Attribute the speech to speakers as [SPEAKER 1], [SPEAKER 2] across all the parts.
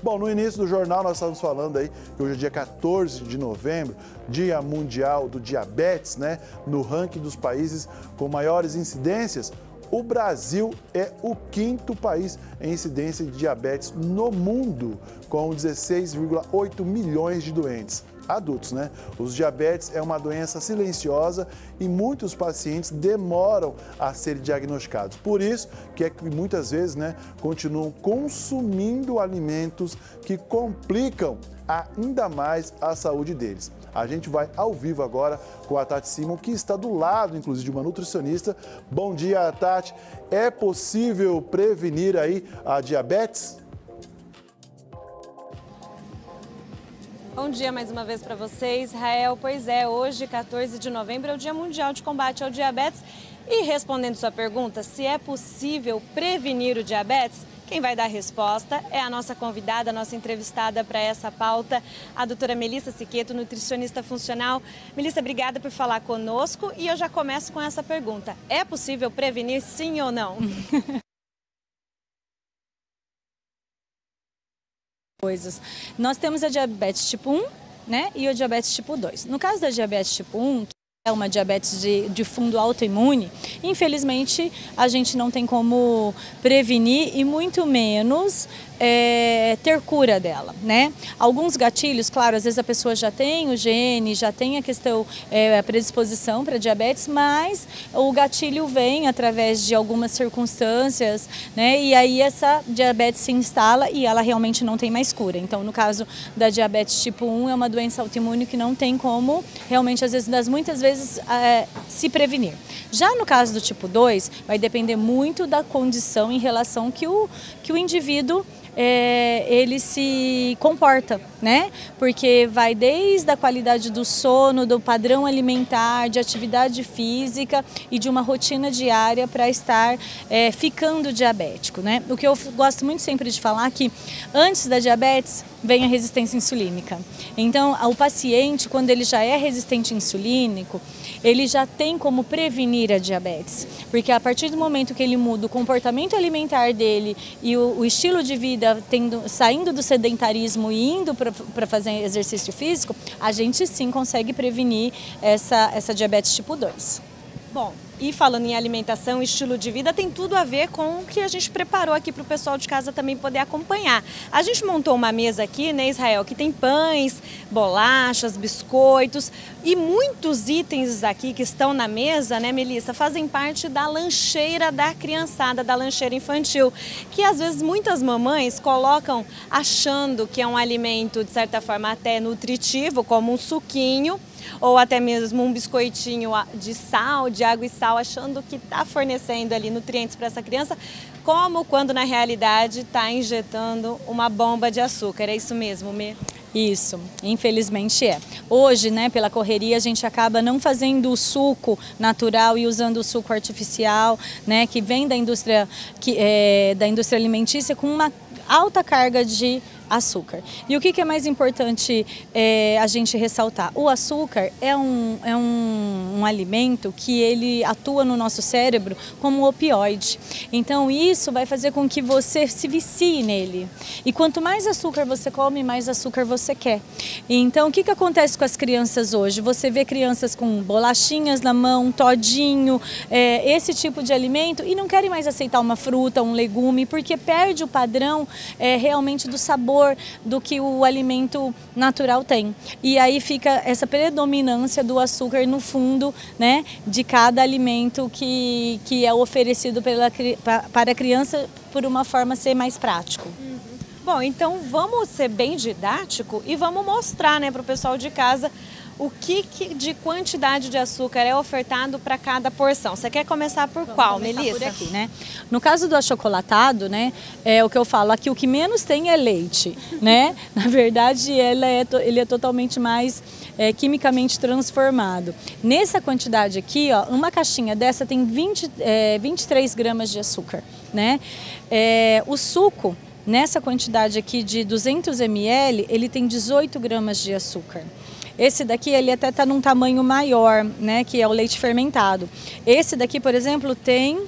[SPEAKER 1] Bom, no início do jornal nós estávamos falando aí que hoje é dia 14 de novembro, Dia Mundial do Diabetes, né? No ranking dos países com maiores incidências, o Brasil é o quinto país em incidência de diabetes no mundo, com 16,8 milhões de doentes adultos, né? Os diabetes é uma doença silenciosa e muitos pacientes demoram a serem diagnosticados. Por isso que é que muitas vezes, né, continuam consumindo alimentos que complicam ainda mais a saúde deles. A gente vai ao vivo agora com a Tati Simon, que está do lado, inclusive, de uma nutricionista. Bom dia, Tati. É possível prevenir aí a diabetes?
[SPEAKER 2] Bom dia mais uma vez para vocês, Israel. Pois é, hoje, 14 de novembro, é o Dia Mundial de Combate ao Diabetes. E respondendo sua pergunta, se é possível prevenir o diabetes, quem vai dar a resposta é a nossa convidada, a nossa entrevistada para essa pauta, a doutora Melissa Siqueto, nutricionista funcional. Melissa, obrigada por falar conosco e eu já começo com essa pergunta. É possível prevenir sim ou não?
[SPEAKER 3] coisas. Nós temos a diabetes tipo 1, né, e o diabetes tipo 2. No caso da diabetes tipo 1, que é uma diabetes de, de fundo autoimune, infelizmente a gente não tem como prevenir e muito menos é, ter cura dela, né? Alguns gatilhos, claro, às vezes a pessoa já tem o gene, já tem a questão, é, a predisposição para diabetes, mas o gatilho vem através de algumas circunstâncias, né? E aí essa diabetes se instala e ela realmente não tem mais cura. Então, no caso da diabetes tipo 1, é uma doença autoimune que não tem como, realmente, às vezes, das muitas vezes, é, se prevenir. Já no caso do tipo 2, vai depender muito da condição em relação que o, que o indivíduo é, ele se comporta, né? Porque vai desde a qualidade do sono, do padrão alimentar, de atividade física e de uma rotina diária para estar é, ficando diabético, né? O que eu gosto muito sempre de falar é que antes da diabetes vem a resistência insulínica. Então, o paciente, quando ele já é resistente insulínico, ele já tem como prevenir a diabetes, porque a partir do momento que ele muda o comportamento alimentar dele e o, o estilo de vida tendo, saindo do sedentarismo e indo para fazer exercício físico, a gente sim consegue prevenir essa, essa diabetes tipo 2.
[SPEAKER 2] Bom, e falando em alimentação, estilo de vida, tem tudo a ver com o que a gente preparou aqui para o pessoal de casa também poder acompanhar. A gente montou uma mesa aqui, né, Israel, que tem pães, bolachas, biscoitos e muitos itens aqui que estão na mesa, né, Melissa, fazem parte da lancheira da criançada, da lancheira infantil, que às vezes muitas mamães colocam achando que é um alimento, de certa forma, até nutritivo, como um suquinho, ou até mesmo um biscoitinho de sal, de água e sal, achando que está fornecendo ali nutrientes para essa criança, como quando na realidade está injetando uma bomba de açúcar. É isso mesmo, Mê?
[SPEAKER 3] Isso, infelizmente é. Hoje, né, pela correria, a gente acaba não fazendo o suco natural e usando o suco artificial, né, que vem da indústria, que, é, da indústria alimentícia com uma alta carga de açúcar. E o que, que é mais importante é, a gente ressaltar? O açúcar é, um, é um, um, alimento que ele atua no nosso cérebro como um opioide. Então isso vai fazer com que você se vicie nele. E quanto mais açúcar você come, mais açúcar você quer. Então o que, que acontece com as crianças hoje? Você vê crianças com bolachinhas na mão, todinho, é, esse tipo de alimento e não querem mais aceitar uma fruta, um legume, porque perde o padrão é, realmente do sabor sabor do que o alimento natural tem. E aí fica essa predominância do açúcar no fundo né, de cada alimento que, que é oferecido pela, para a criança por uma forma ser mais prático. Uhum.
[SPEAKER 2] Bom, então vamos ser bem didático e vamos mostrar né, para o pessoal de casa o que, que, de quantidade de açúcar é ofertado para cada porção. Você quer começar por Vamos qual, começar Melissa?
[SPEAKER 3] Por aqui, né? No caso do achocolatado, né, é o que eu falo, aqui o que menos tem é leite, né? Na verdade, ele é, ele é totalmente mais é, quimicamente transformado. Nessa quantidade aqui, ó, uma caixinha dessa tem 20, é, 23 gramas de açúcar, né? É, o suco Nessa quantidade aqui de 200 ml, ele tem 18 gramas de açúcar. Esse daqui ele até está num tamanho maior, né, que é o leite fermentado. Esse daqui, por exemplo, tem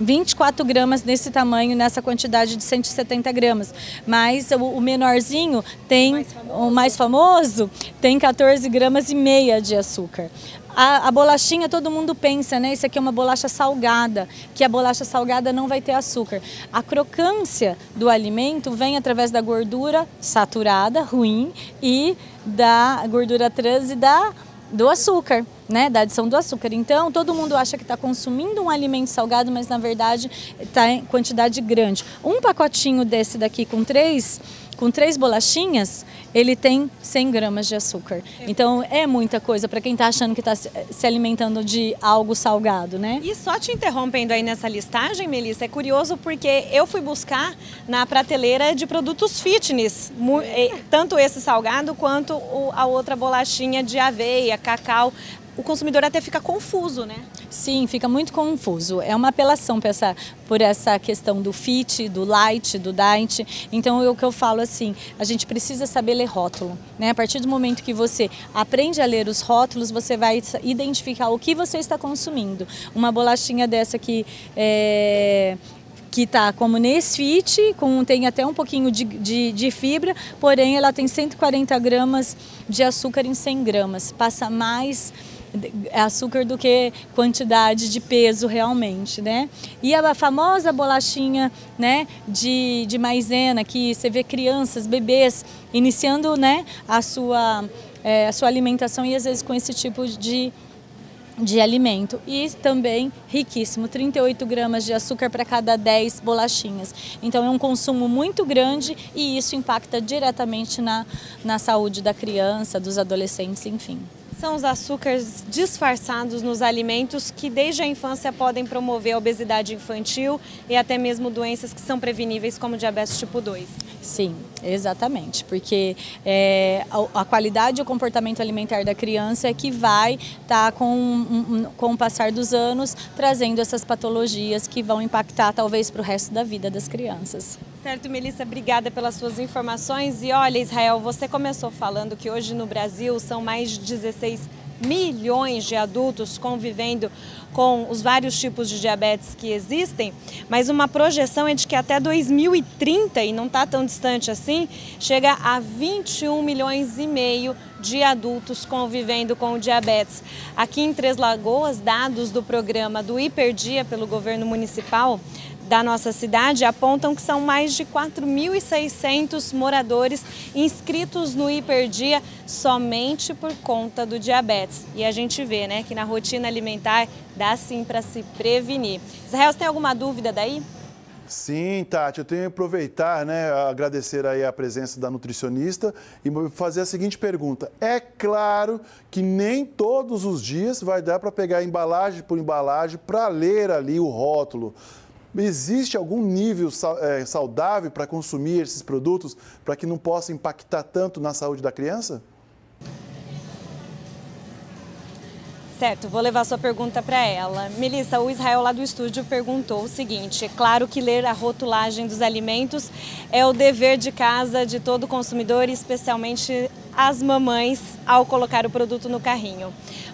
[SPEAKER 3] 24 gramas nesse tamanho, nessa quantidade de 170 gramas. Mas o, o menorzinho tem, mais o mais famoso, tem 14 gramas e meia de açúcar. A, a, bolachinha todo mundo pensa, né? Isso aqui é uma bolacha salgada, que a bolacha salgada não vai ter açúcar. A crocância do alimento vem através da gordura saturada, ruim, e da gordura trans e da do açúcar, né, da adição do açúcar. Então, todo mundo acha que está consumindo um alimento salgado, mas na verdade está em quantidade grande. Um pacotinho desse daqui com três, com três bolachinhas, ele tem 100 gramas de açúcar. Então é muita coisa para quem está achando que está se alimentando de algo salgado, né?
[SPEAKER 2] E só te interrompendo aí nessa listagem, Melissa, é curioso porque eu fui buscar na prateleira de produtos fitness, tanto esse salgado quanto a outra bolachinha de aveia, cacau o consumidor até fica confuso, né?
[SPEAKER 3] Sim, fica muito confuso. É uma apelação por essa, por essa questão do fit, do light, do diet. Então, o que eu falo assim, a gente precisa saber ler rótulo. Né? A partir do momento que você aprende a ler os rótulos, você vai identificar o que você está consumindo. Uma bolachinha dessa aqui é que está como Nesfit, com, tem até um pouquinho de, de, de, fibra, porém ela tem 140 gramas de açúcar em 100 gramas. Passa mais açúcar do que quantidade de peso realmente, né? E a famosa bolachinha, né, de, de maisena que você vê crianças, bebês iniciando, né, a sua é, a sua alimentação e às vezes com esse tipo de de alimento e também riquíssimo, 38 gramas de açúcar para cada 10 bolachinhas. Então é um consumo muito grande e isso impacta diretamente na, na saúde da criança, dos adolescentes, enfim.
[SPEAKER 2] São os açúcares disfarçados nos alimentos que desde a infância podem promover a obesidade infantil e até mesmo doenças que são preveníveis como diabetes tipo 2.
[SPEAKER 3] Sim, exatamente, porque é, a, a, qualidade e o comportamento alimentar da criança é que vai estar tá com, um, com o passar dos anos trazendo essas patologias que vão impactar talvez para o resto da vida das crianças.
[SPEAKER 2] Certo, Melissa, obrigada pelas suas informações. E olha, Israel, você começou falando que hoje no Brasil são mais de 16 milhões de adultos convivendo com os vários tipos de diabetes que existem, mas uma projeção é de que até 2030, e não está tão distante assim, chega a 21 milhões e meio de adultos convivendo com diabetes. Aqui em Três Lagoas, dados do programa do Hiperdia pelo governo municipal, da nossa cidade apontam que são mais de 4.600 moradores inscritos no Hiperdia somente por conta do diabetes. E a gente vê né, que na rotina alimentar dá sim para se prevenir. Israel, você tem alguma dúvida daí?
[SPEAKER 1] Sim, Tati, eu tenho que aproveitar, né, agradecer aí a presença da nutricionista e fazer a seguinte pergunta. É claro que nem todos os dias vai dar para pegar embalagem por embalagem para ler ali o rótulo. Existe algum nível é, saudável para consumir esses produtos para que não possa impactar tanto na saúde da criança?
[SPEAKER 2] Certo, vou levar sua pergunta para ela. Melissa, o Israel lá do estúdio perguntou o seguinte: é claro que ler a rotulagem dos alimentos é o dever de casa de todo consumidor, especialmente as mamães ao colocar o produto no carrinho.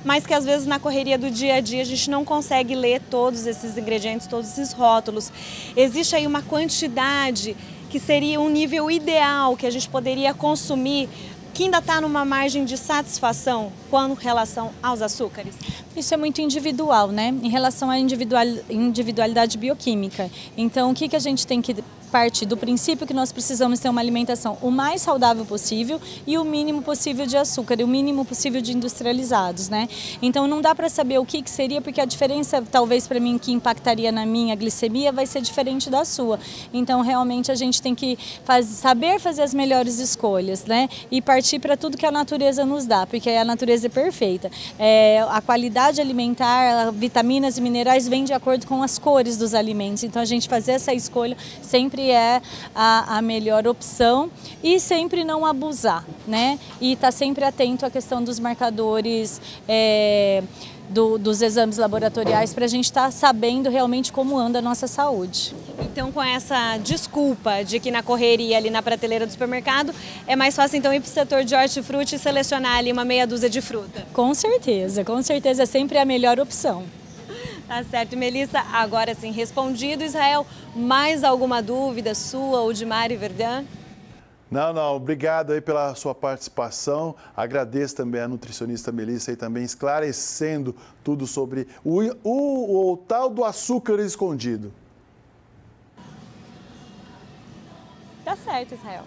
[SPEAKER 2] Mas que às vezes na correria do dia a dia a gente não consegue ler todos esses ingredientes, todos esses rótulos. Existe aí uma quantidade que seria um nível ideal que a gente poderia consumir que ainda está numa margem de satisfação com relação aos açúcares?
[SPEAKER 3] Isso é muito individual, né? Em relação à individualidade bioquímica. Então, o que, que a gente tem que parte do princípio que nós precisamos ter uma alimentação o mais saudável possível e o mínimo possível de açúcar e o mínimo possível de industrializados, né? Então não dá para saber o que, que seria, porque a diferença talvez para mim que impactaria na minha glicemia vai ser diferente da sua. Então realmente a gente tem que faz, saber fazer as melhores escolhas, né? E partir para tudo que a natureza nos dá, porque a natureza é perfeita. É, a qualidade alimentar, vitaminas e minerais vêm de acordo com as cores dos alimentos. Então a gente fazer essa escolha sempre sempre é a, a melhor opção e sempre não abusar, né? E estar tá sempre atento à questão dos marcadores. É, do, dos exames laboratoriais para a gente estar tá sabendo realmente como anda a nossa saúde.
[SPEAKER 2] Então, com essa desculpa de que na correria ali na prateleira do supermercado é mais fácil então ir para o setor de hortifruti e selecionar ali uma meia dúzia de fruta?
[SPEAKER 3] Com certeza, com certeza é sempre a melhor opção.
[SPEAKER 2] Tá certo, Melissa. Agora sim, respondido, Israel. Mais alguma dúvida sua ou de Mari Verdun?
[SPEAKER 1] Não, não, obrigado aí pela sua participação. Agradeço também a nutricionista Melissa aí também esclarecendo tudo sobre o, o, o tal do açúcar escondido.
[SPEAKER 2] Tá certo, Israel.